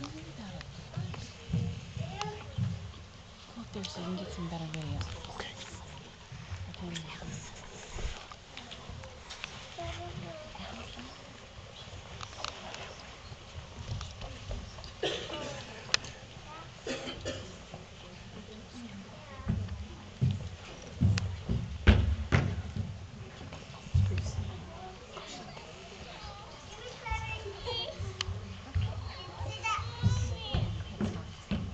Don't worry about it. Go up there so you can get some better video. Okay. Pretend.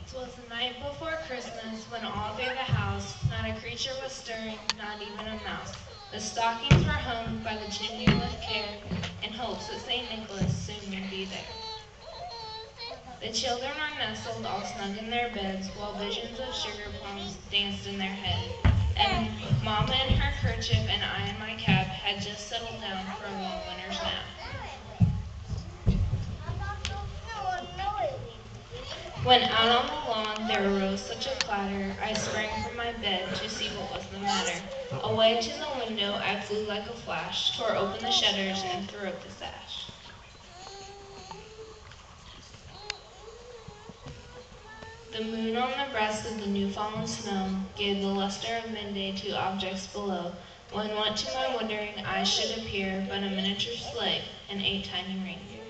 It was the night before Christmas when all through the house not a creature was stirring, not even a mouse. The stockings were hung by the chimney with care in hopes that St. Nicholas soon would be there. The children were nestled all snug in their beds while visions of sugar plums danced in their heads. And Mama in her kerchief and I in my cap had just settled down for a long winter's nap. When out on the there arose such a clatter, I sprang from my bed to see what was the matter. Away to the window I flew like a flash, tore open the shutters and threw up the sash. The moon on the breast of the new fallen snow gave the luster of midday to objects below, when what to my wondering eyes should appear but a miniature sleigh and eight tiny reindeer.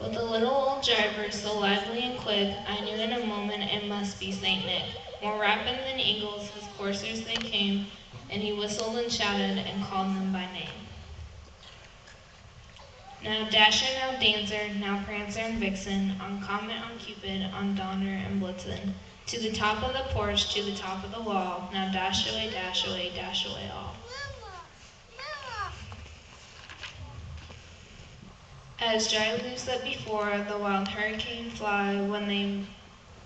With the little old driver so lively and quick, I knew in a moment it must be Saint Nick. More rapid than eagles, his coursers they came, and he whistled and shouted and called them by name. Now Dasher, now Dancer, now Prancer and Vixen, on Comet, on Cupid, on Donner and Blitzen, to the top of the porch, to the top of the wall, now dash away, dash away, dash away all. As dry leaves that before the wild hurricane fly when they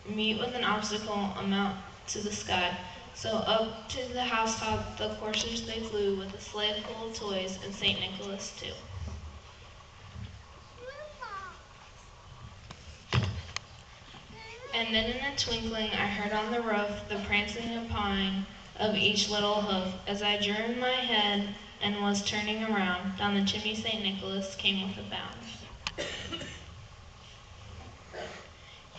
meet with an obstacle amount to the sky, so up to the housetop the coursers they flew with a sleigh full of toys and Saint Nicholas too. And then in a twinkling I heard on the roof the prancing and pawing of each little hoof. As I drew in my head and was turning around, down the chimney St. Nicholas came with a bound.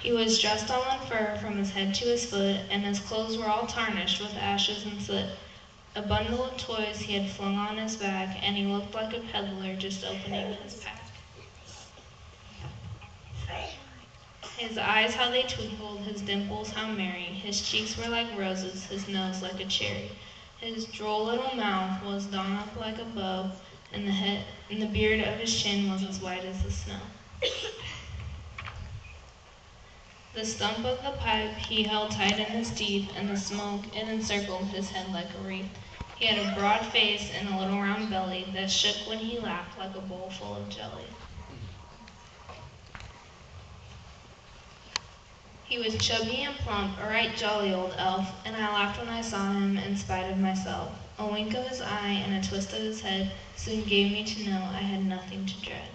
He was dressed all in fur from his head to his foot, and his clothes were all tarnished with ashes and soot. A bundle of toys he had flung on his back, and he looked like a peddler just opening his pack. His eyes, how they twinkled, his dimples, how merry. His cheeks were like roses, his nose like a cherry. His droll little mouth was done up like a bow, and the head and the beard of his chin was as white as the snow. The stump of the pipe he held tight in his teeth, and the smoke it encircled his head like a wreath. He had a broad face and a little round belly that shook when he laughed like a bowl full of jelly. He was chubby and plump, a right jolly old elf, and I laughed when I saw him in spite of myself. A wink of his eye and a twist of his head soon gave me to know I had nothing to dread.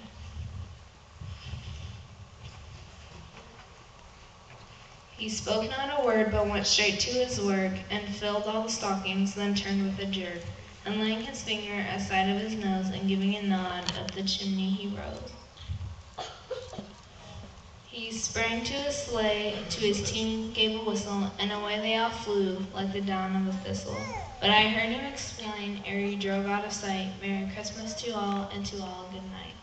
He spoke not a word, but went straight to his work, and filled all the stockings, then turned with a jerk, and laying his finger aside of his nose, and giving a nod, up the chimney he rose. He sprang to his sleigh, to his team gave a whistle, and away they all flew, like the down of a thistle. But I heard him explain, ere he drove out of sight, Merry Christmas to all, and to all good night.